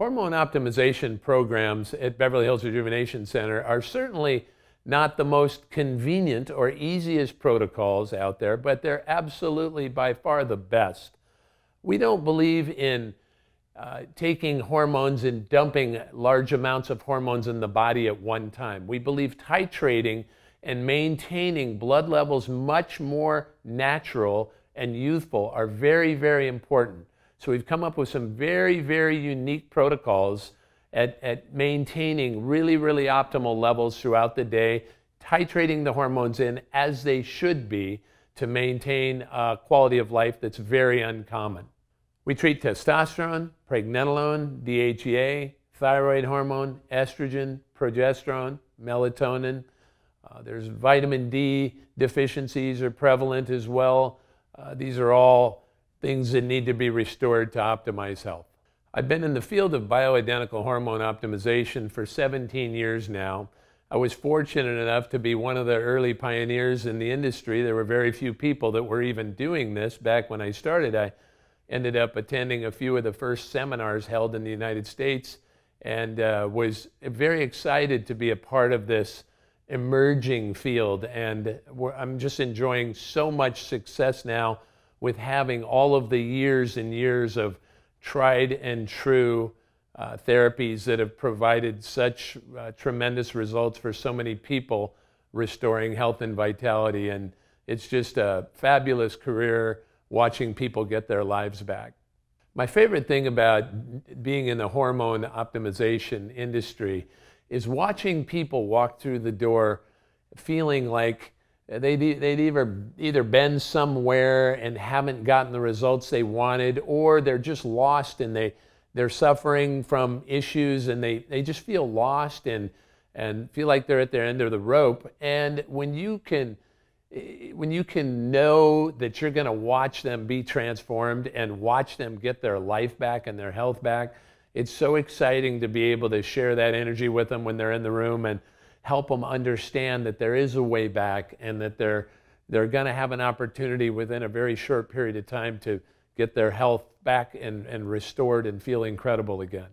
Hormone optimization programs at Beverly Hills Rejuvenation Center are certainly not the most convenient or easiest protocols out there, but they're absolutely by far the best. We don't believe in uh, taking hormones and dumping large amounts of hormones in the body at one time. We believe titrating and maintaining blood levels much more natural and youthful are very, very important. So we've come up with some very, very unique protocols at, at maintaining really, really optimal levels throughout the day, titrating the hormones in as they should be to maintain a quality of life that's very uncommon. We treat testosterone, pregnenolone, DHEA, thyroid hormone, estrogen, progesterone, melatonin. Uh, there's vitamin D deficiencies are prevalent as well. Uh, these are all things that need to be restored to optimize health. I've been in the field of bioidentical hormone optimization for 17 years now. I was fortunate enough to be one of the early pioneers in the industry. There were very few people that were even doing this back when I started. I ended up attending a few of the first seminars held in the United States and uh, was very excited to be a part of this emerging field. And I'm just enjoying so much success now with having all of the years and years of tried and true uh, therapies that have provided such uh, tremendous results for so many people restoring health and vitality. And it's just a fabulous career watching people get their lives back. My favorite thing about being in the hormone optimization industry is watching people walk through the door feeling like Uh, they'd, they'd either, either been somewhere and haven't gotten the results they wanted, or they're just lost and they, they're suffering from issues and they, they just feel lost and, and feel like they're at their end of the rope. And when you can, eh, when you can know that you're going to watch them be transformed and watch them get their life back and their health back, it's so exciting to be able to share that energy with them when they're in the room and help them understand that there is a way back and that they're, they're going to have an opportunity within a very short period of time to get their health back and, and restored and feel incredible again.